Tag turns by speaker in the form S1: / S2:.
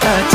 S1: touch.